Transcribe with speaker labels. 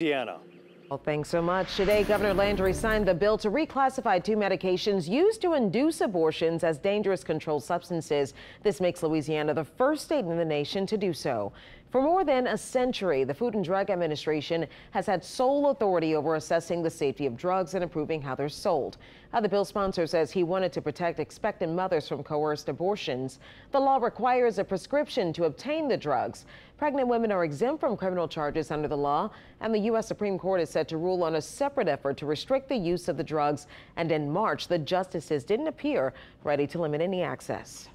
Speaker 1: Deanna.
Speaker 2: Well, thanks so much. Today, Governor Landry signed the bill to reclassify two medications used to induce abortions as dangerous controlled substances. This makes Louisiana the first state in the nation to do so. For more than a century, the Food and Drug Administration has had sole authority over assessing the safety of drugs and approving how they're sold. Now, the bill sponsor says he wanted to protect expectant mothers from coerced abortions. The law requires a prescription to obtain the drugs. Pregnant women are exempt from criminal charges under the law, and the U.S. Supreme Court is set to rule on a separate effort to restrict the use of the drugs. And in March, the justices didn't appear ready to limit any access.